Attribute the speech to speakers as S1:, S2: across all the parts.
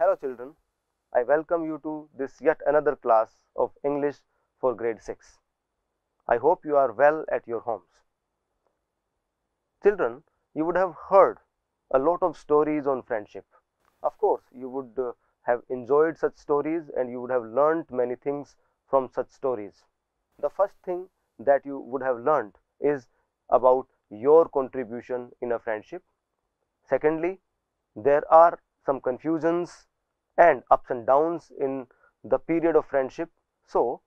S1: Hello children, I welcome you to this yet another class of English for grade 6. I hope you are well at your homes. Children, you would have heard a lot of stories on friendship. Of course, you would uh, have enjoyed such stories and you would have learnt many things from such stories. The first thing that you would have learnt is about your contribution in a friendship. Secondly, there are some confusions and ups and downs in the period of friendship. So,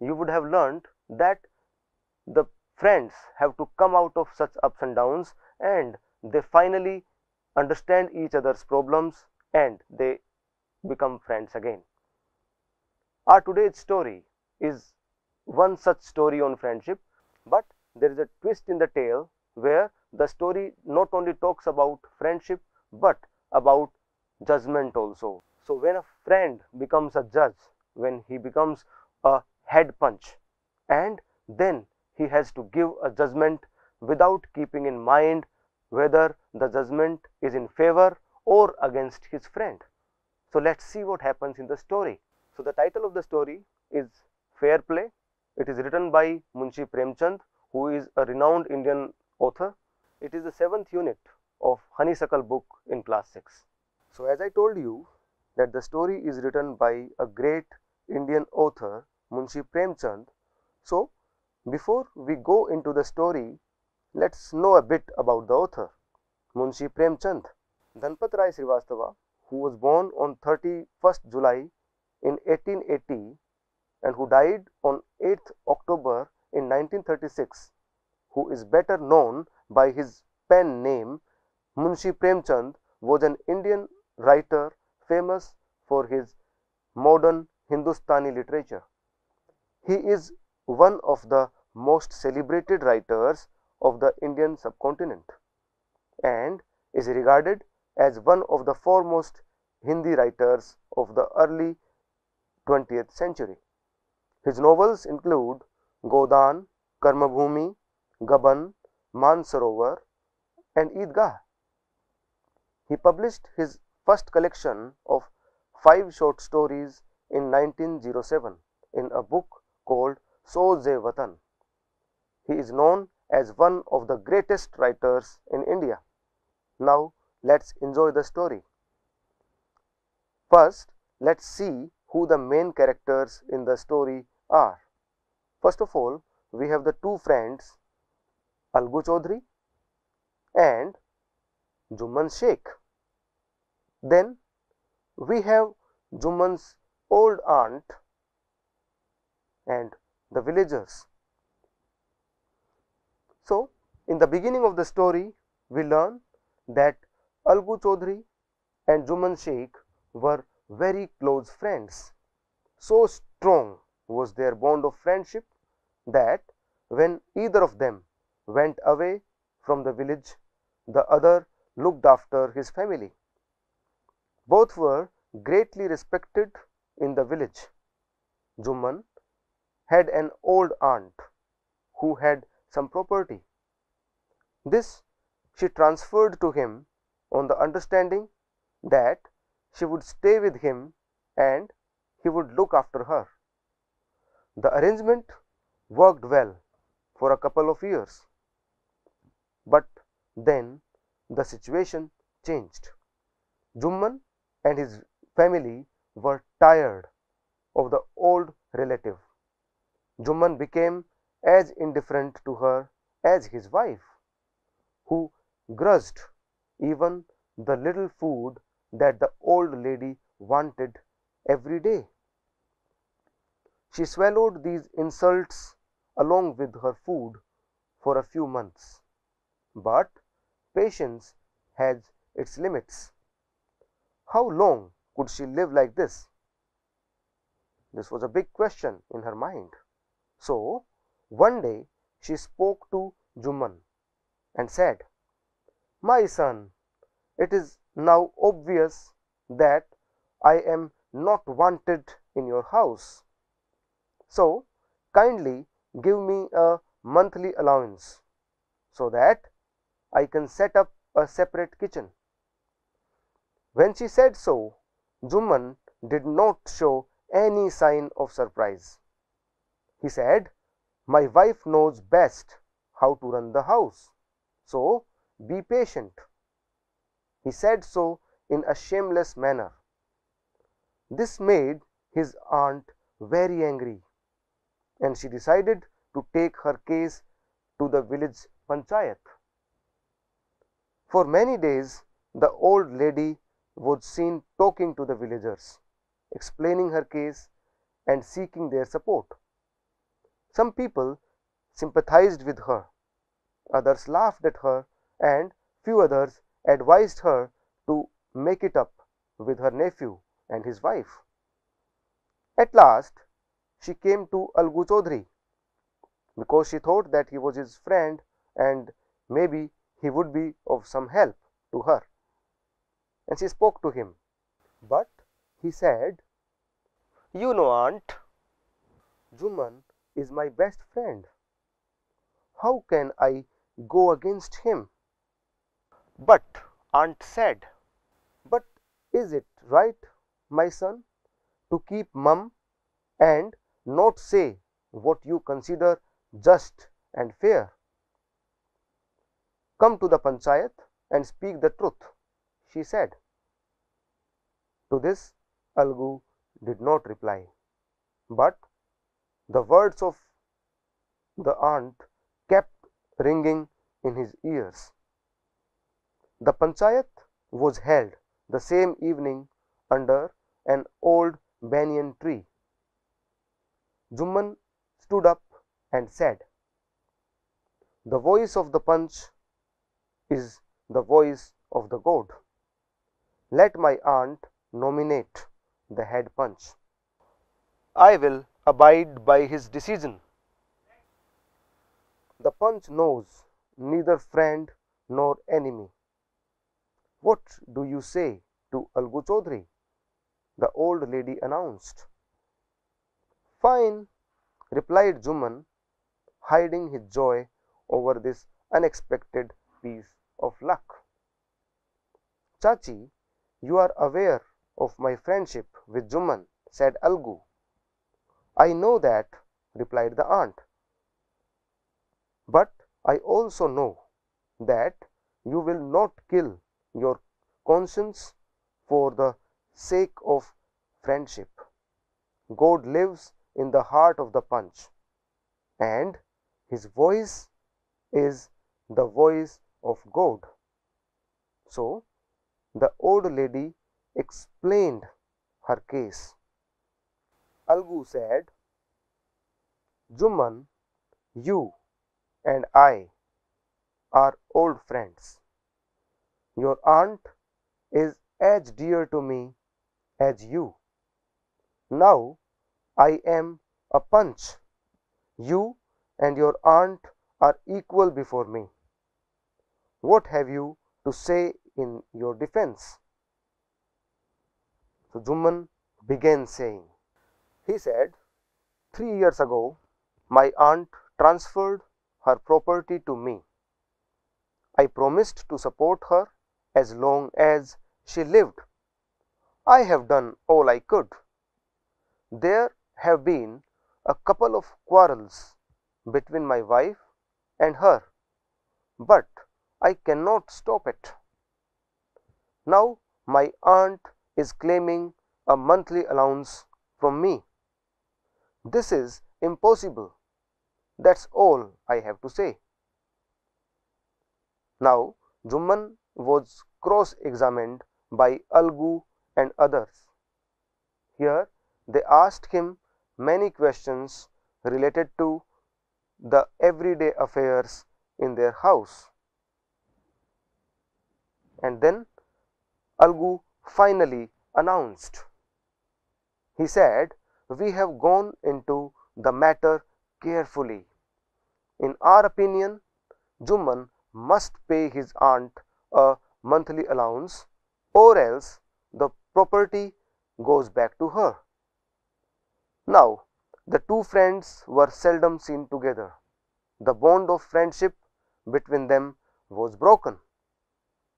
S1: you would have learnt that the friends have to come out of such ups and downs and they finally understand each other's problems and they become friends again. Our today's story is one such story on friendship, but there is a twist in the tale where the story not only talks about friendship but about judgment also. So, when a friend becomes a judge, when he becomes a head Panch and then he has to give a judgment without keeping in mind whether the judgment is in favor or against his friend. So, let us see what happens in the story. So, the title of the story is Fair Play. It is written by Munshi Premchand who is a renowned Indian author. It is the seventh unit of Honeysuckle book in class 6. So, as I told you that the story is written by a great Indian author Munshi Premchand. So, before we go into the story, let us know a bit about the author Munshi Premchand. Dhanpat Rai Srivastava who was born on 31st July in 1880 and who died on 8th October in 1936, who is better known by his pen name Munshi Premchand was an Indian writer famous for his modern Hindustani literature. He is one of the most celebrated writers of the Indian subcontinent and is regarded as one of the foremost Hindi writers of the early 20th century. His novels include Godan, Karmabhumi, Gaban, Mansarovar and Eidgah. He published his first collection of five short stories in 1907 in a book called Soz-e Watan. He is known as one of the greatest writers in India. Now, let us enjoy the story. First, let us see who the main characters in the story are. First of all, we have the two friends Algu Chaudhary and Jumman Sheikh. Then we have Jumman's old aunt and the villagers. So, in the beginning of the story, we learn that Algu Chaudhary and Jumman Sheikh were very close friends. So strong was their bond of friendship that when either of them went away from the village, the other looked after his family. Both were greatly respected in the village. Jumman had an old aunt who had some property. This she transferred to him on the understanding that she would stay with him and he would look after her. The arrangement worked well for a couple of years, but then the situation changed. Jumman and his family were tired of the old relative. Jumman became as indifferent to her as his wife, who grudged even the little food that the old lady wanted every day. She swallowed these insults along with her food for a few months, but patience has its limits. How long could she live like this? This was a big question in her mind. So, one day she spoke to Jumman and said, My son, it is now obvious that I am not wanted in your house. So, kindly give me a monthly allowance so that I can set up a separate kitchen. When she said so, Jumman did not show any sign of surprise. He said, My wife knows best how to run the house, so be patient. He said so in a shameless manner. This made his aunt very angry and she decided to take her case to the village panchayat. For many days, the old lady was seen talking to the villagers, explaining her case and seeking their support. Some people sympathized with her, others laughed at her, and few others advised her to make it up with her nephew and his wife. At last, she came to Algu Chaudhary because she thought that he was his friend and maybe he would be of some help to her. And she spoke to him. But he said, You know, aunt, Jumman is my best friend. How can I go against him? But aunt said, But is it right, my son, to keep mum and not say what you consider just and fair? Come to the panchayat and speak the truth, she said. To this, Algu did not reply, but the words of the aunt kept ringing in his ears. The panchayat was held the same evening under an old banyan tree. Jumman stood up and said, The voice of the Panch is the voice of the god. Let my aunt nominate the head Panch. I will abide by his decision. The Panch knows neither friend nor enemy. What do you say to Algu Chaudhary? The old lady announced. Fine, replied Jumman, hiding his joy over this unexpected piece of luck. Chachi, you are aware of my friendship with Jumman, said Algu. I know that, replied the aunt. But I also know that you will not kill your conscience for the sake of friendship. God lives in the heart of the Panch, and his voice is the voice of God. So, the old lady explained her case. Algu said, Jumman, you and I are old friends. Your aunt is as dear to me as you. Now I am a Panch. You and your aunt are equal before me. What have you to say in your defense? So Jumman began saying, He said, Three years ago, my aunt transferred her property to me. I promised to support her as long as she lived. I have done all I could. There have been a couple of quarrels between my wife and her, but I cannot stop it. Now my aunt is claiming a monthly allowance from me. This is impossible. That's all I have to say. Now Jumman was cross examined by Algu and others. Here they asked him many questions related to the everyday affairs in their house. And then Algu finally announced. He said, We have gone into the matter carefully. In our opinion, Jumman must pay his aunt a monthly allowance or else the property goes back to her. Now, the two friends were seldom seen together. The bond of friendship between them was broken.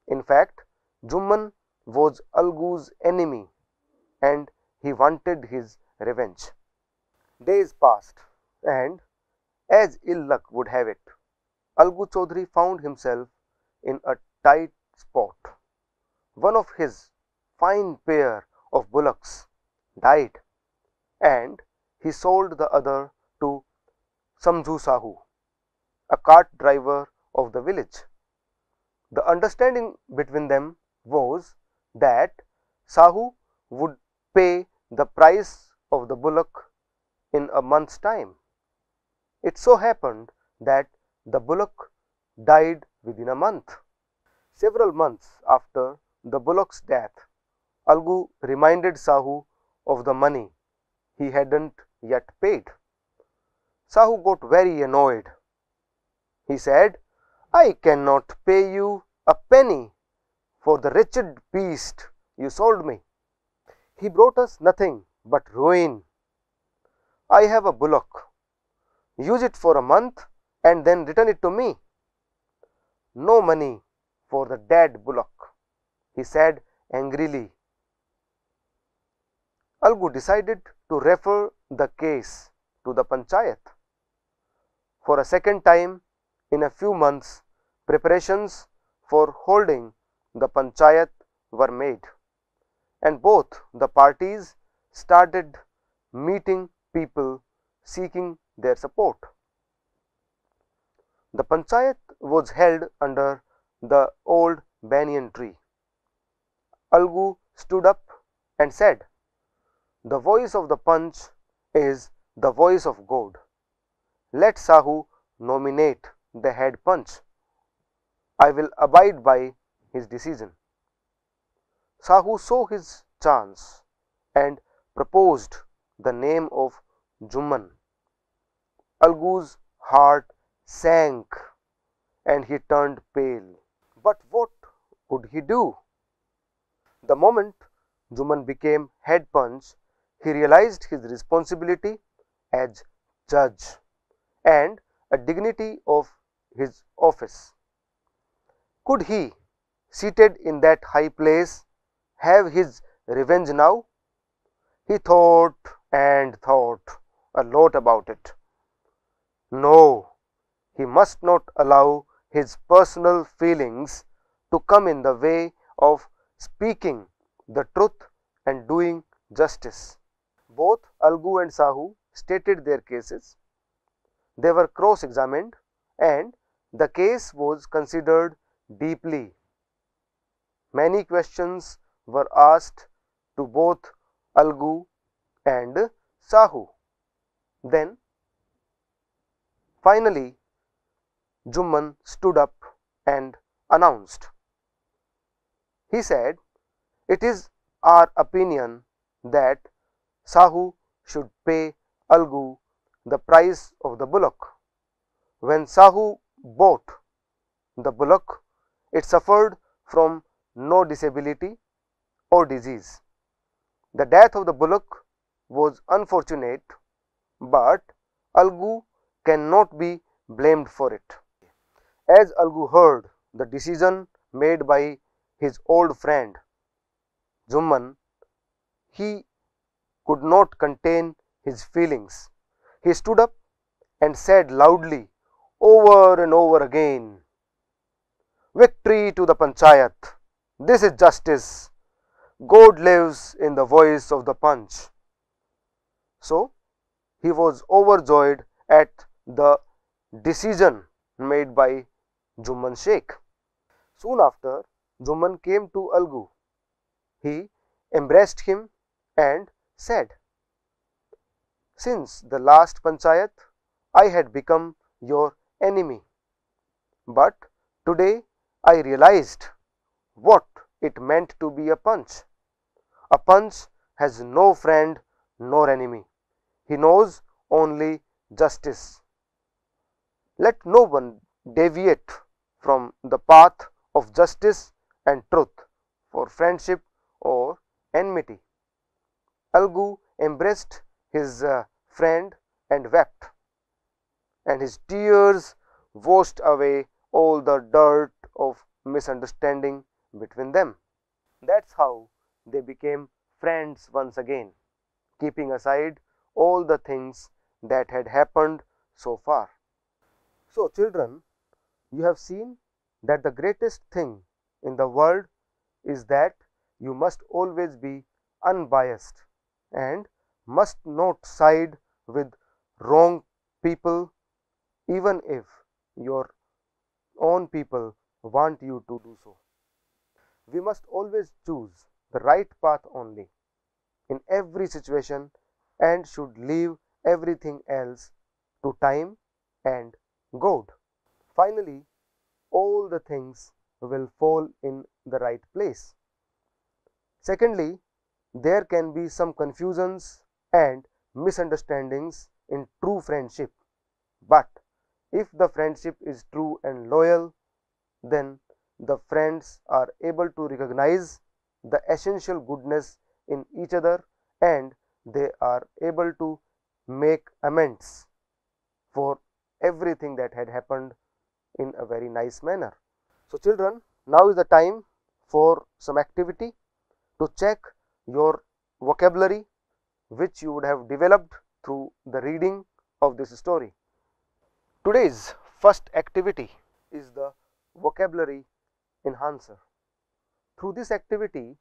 S1: In fact, Jumman was Algu's enemy and he wanted his revenge. Days passed and as ill luck would have it, Algu Chaudhary found himself in a tight spot. One of his fine pair of bullocks died and he sold the other to Samjhu Sahu, a cart driver of the village. The understanding between them was that Sahu would pay the price of the bullock in a month's time. It so happened that the bullock died within a month. Several months after the bullock's death, Algu reminded Sahu of the money he hadn't yet paid. Sahu got very annoyed. He said, I cannot pay you a penny for the wretched beast you sold me. He brought us nothing but ruin. I have a bullock. Use it for a month and then return it to me. No money for the dead bullock, he said angrily. Algu decided to refer the case to the panchayat. For a second time in a few months, preparations for holding the panchayat were made and both the parties started meeting people seeking their support. The panchayat was held under the old banyan tree. Algu stood up and said, The voice of the Panch is the voice of God. Let Sahu nominate the head Panch. I will abide by his decision. Sahu saw his chance and proposed the name of Jumman. Algu's heart sank and he turned pale. But what could he do? The moment Jumman became head Panch, he realized his responsibility as judge and a dignity of his office. Could he, seated in that high place, have his revenge now? He thought and thought a lot about it. No, he must not allow his personal feelings to come in the way of speaking the truth and doing justice. Both Algu and Sahu stated their cases. They were cross examined and the case was considered deeply. Many questions were asked to both Algu and Sahu. Then finally Jumman stood up and announced. He said, It is our opinion that Sahu should pay Algu the price of the bullock. When Sahu bought the bullock, it suffered from no disability or disease. The death of the bullock was unfortunate, but Algu cannot be blamed for it. As Algu heard the decision made by his old friend Jumman, he could not contain his feelings. He stood up and said loudly over and over again, Victory to the Panchayat! This is justice. God lives in the voice of the Panch. So, he was overjoyed at the decision made by Jumman Sheikh. Soon after, Jumman came to Algu. He embraced him and said, Since the last Panchayat, I had become your enemy. But today I realized what it meant to be a Panch. A Panch has no friend nor enemy. He knows only justice. Let no one deviate from the path of justice and truth for friendship or enmity. Algu embraced his uh, friend and wept, and his tears washed away all the dirt of misunderstanding between them. That's how they became friends once again, keeping aside all the things that had happened so far. So, children, you have seen that the greatest thing in the world is that you must always be unbiased and must not side with wrong people even if your own people want you to do so. We must always choose the right path only in every situation and should leave everything else to time and God. Finally, all the things will fall in the right place. Secondly, there can be some confusions and misunderstandings in true friendship. But if the friendship is true and loyal, then the friends are able to recognize the essential goodness in each other and they are able to make amends for everything that had happened in a very nice manner. So, children, now is the time for some activity to check your vocabulary which you would have developed through the reading of this story. Today's first activity is the vocabulary enhancer. Through this activity,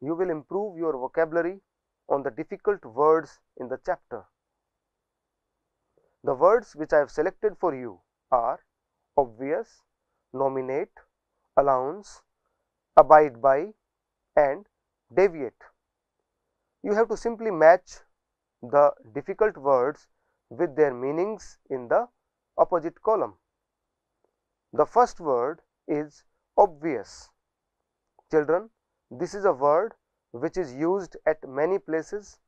S1: you will improve your vocabulary on the difficult words in the chapter. The words which I have selected for you are obvious, nominate, allowance, abide by and deviate. You have to simply match the difficult words with their meanings in the opposite column. The first word is obvious. Children, this is a word which is used at many places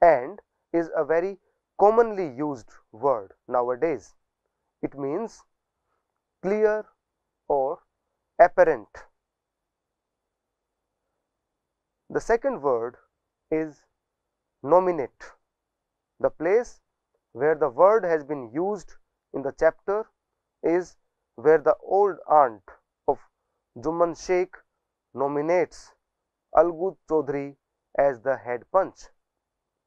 S1: and is a very commonly used word nowadays. It means clear or apparent. The second word is nominate. The place where the word has been used in the chapter is where the old aunt Jumman Sheikh nominates Algu Chaudhary as the head Panch.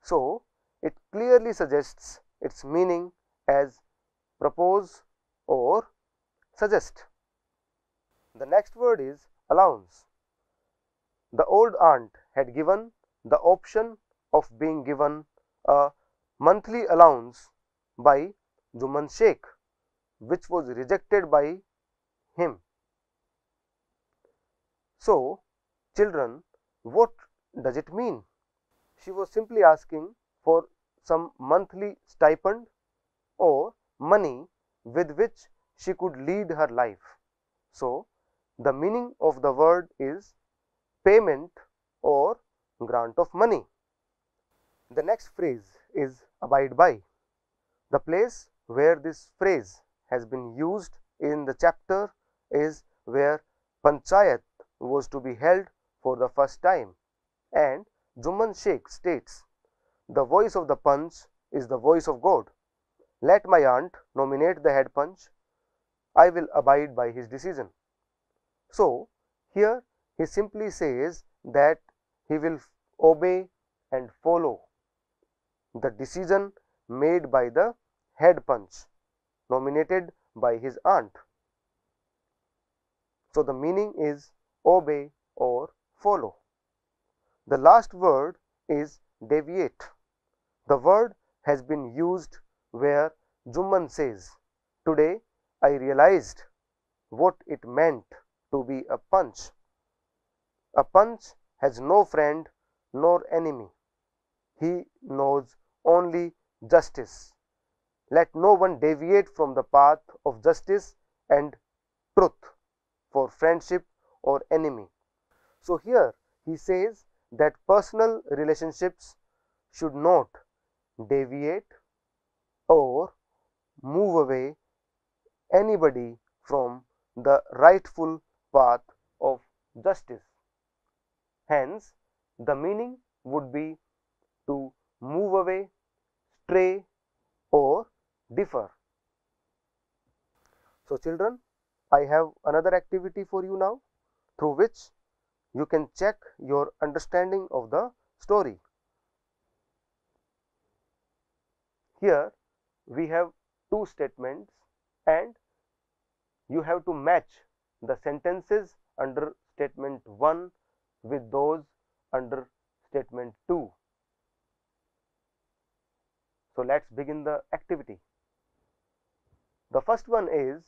S1: So, it clearly suggests its meaning as propose or suggest. The next word is allowance. The old aunt had given the option of being given a monthly allowance by Jumman Sheikh, which was rejected by him. So, children, what does it mean? She was simply asking for some monthly stipend or money with which she could lead her life. So, the meaning of the word is payment or grant of money. The next phrase is abide by. The place where this phrase has been used in the chapter is where panchayat was to be held for the first time and Jumman Sheikh states the voice of the Panch is the voice of God. Let my aunt nominate the head Panch. I will abide by his decision. So, here he simply says that he will obey and follow the decision made by the head Panch nominated by his aunt. So, the meaning is obey or follow. The last word is deviate. The word has been used where Jumman says, Today I realized what it meant to be a Panch. A Panch has no friend nor enemy. He knows only justice. Let no one deviate from the path of justice and truth for friendship or enemy. So, here he says that personal relationships should not deviate or move away anybody from the rightful path of justice. Hence, the meaning would be to move away, stray or differ. So, children, I have another activity for you now through which you can check your understanding of the story. Here we have two statements and you have to match the sentences under statement 1 with those under statement 2. So, let us begin the activity. The first one is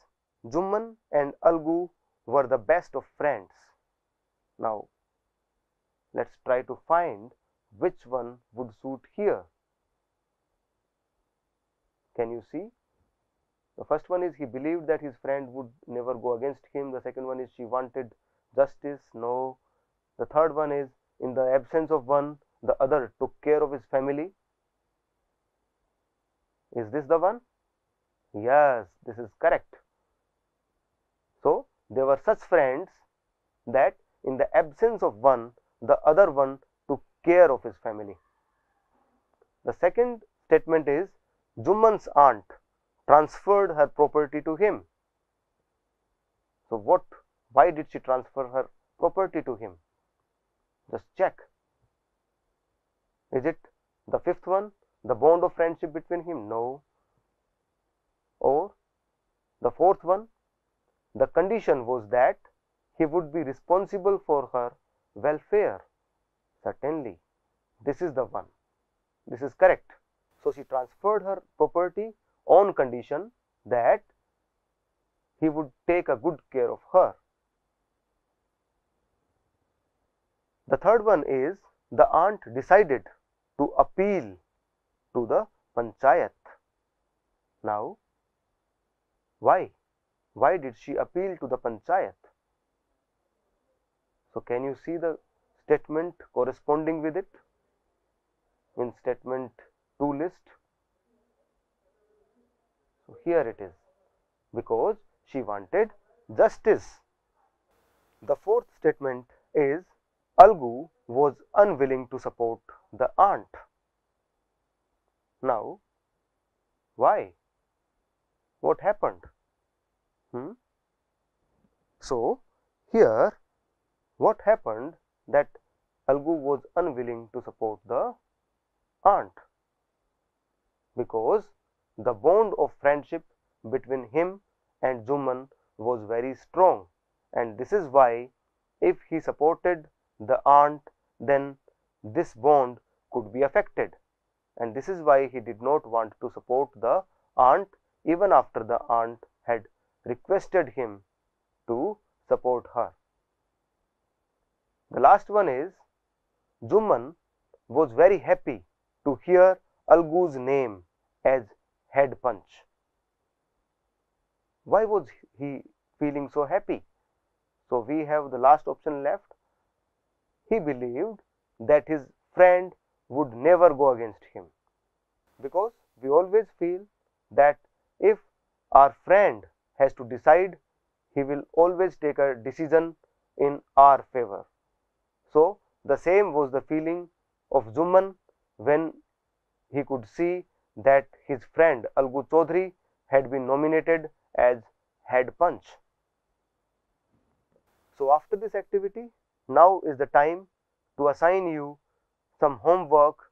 S1: Jumman and Algu were the best of friends. Now, let us try to find which one would suit here. Can you see? The first one is he believed that his friend would never go against him. The second one is she wanted justice. No. The third one is in the absence of one, the other took care of his family. Is this the one? Yes, this is correct. There were such friends that in the absence of one, the other one took care of his family. The second statement is Jumman's aunt transferred her property to him. So, what why did she transfer her property to him? Just check. Is it the fifth one, the bond of friendship between him? No. Or the fourth one, the condition was that he would be responsible for her welfare. Certainly, this is the one. This is correct. So, she transferred her property on condition that he would take a good care of her. The third one is the aunt decided to appeal to the panchayat. Now, why? Why did she appeal to the panchayat? So, can you see the statement corresponding with it in statement 2 list? So, here it is because she wanted justice. The fourth statement is Algu was unwilling to support the aunt. Now, why? What happened? Hmm? So, here what happened that Algu was unwilling to support the aunt because the bond of friendship between him and Jumman was very strong and this is why if he supported the aunt then this bond could be affected and this is why he did not want to support the aunt even after the aunt had requested him to support her. The last one is Jumman was very happy to hear Algu's name as head Panch. Why was he feeling so happy? So, we have the last option left. He believed that his friend would never go against him because we always feel that if our friend has to decide, he will always take a decision in our favor. So, the same was the feeling of Jumman when he could see that his friend Algu Chaudhary had been nominated as head Panch. So, after this activity, now is the time to assign you some homework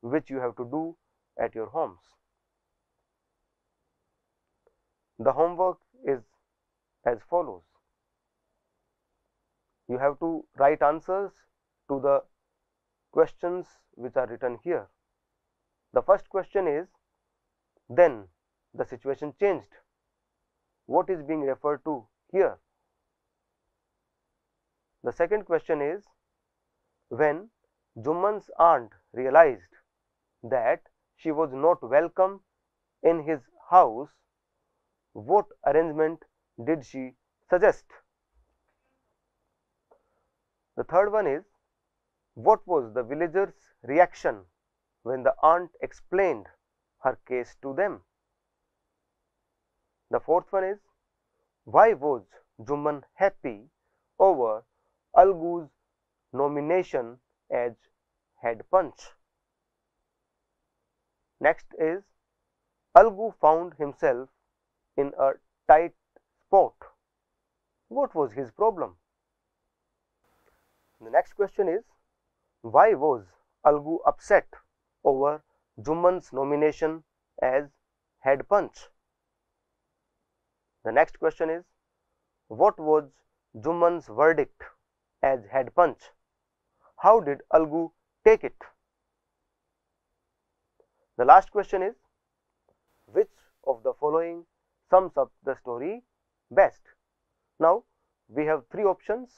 S1: which you have to do at your homes. The homework is as follows. You have to write answers to the questions which are written here. The first question is then the situation changed. What is being referred to here? The second question is when Jumman's aunt realized that she was not welcome in his house, what arrangement did she suggest? The third one is what was the villagers' reaction when the aunt explained her case to them. The fourth one is why was Jumman happy over Algu's nomination as head Panch? Next is Algu found himself in a tight spot. What was his problem? The next question is why was Algu upset over Jumman's nomination as head Panch? The next question is what was Jumman's verdict as head Panch? How did Algu take it? The last question is which of the following sums up the story best? Now, we have three options.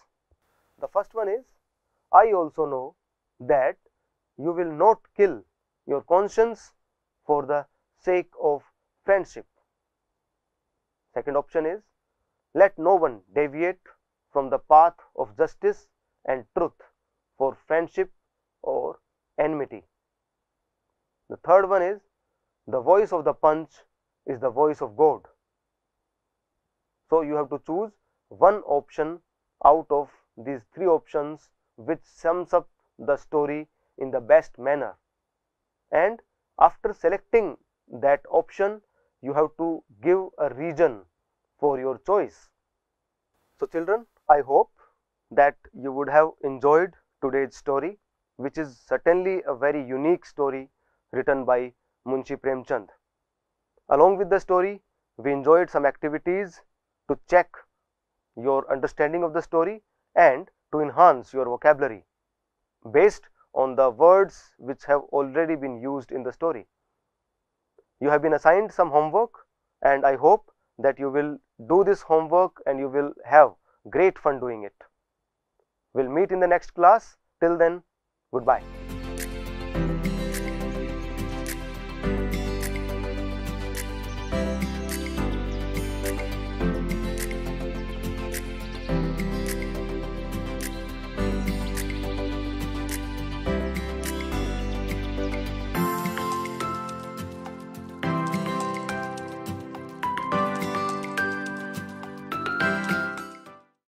S1: The first one is I also know that you will not kill your conscience for the sake of friendship. Second option is let no one deviate from the path of justice and truth for friendship or enmity. The third one is the voice of the Panch is the voice of God. So, you have to choose one option out of these three options which sums up the story in the best manner and after selecting that option you have to give a reason for your choice. So, children I hope that you would have enjoyed today's story which is certainly a very unique story written by Munshi Premchand. Along with the story we enjoyed some activities to check your understanding of the story and to enhance your vocabulary based on the words which have already been used in the story. You have been assigned some homework and I hope that you will do this homework and you will have great fun doing it. We will meet in the next class. Till then, goodbye.